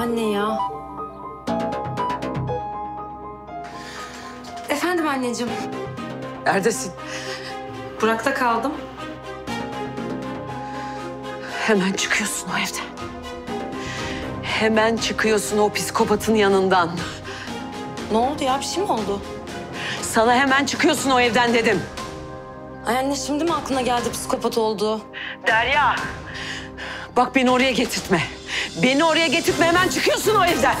Anne ya. Efendim anneciğim. Neredesin? Burak'ta kaldım. Hemen çıkıyorsun o evden. Hemen çıkıyorsun o psikopatın yanından. Ne oldu ya? Bir şey mi oldu? Sana hemen çıkıyorsun o evden dedim. Ay anne şimdi mi aklına geldi psikopat olduğu? Derya. Bak beni oraya getirtme. Beni oraya getirtme hemen çıkıyorsun o evden.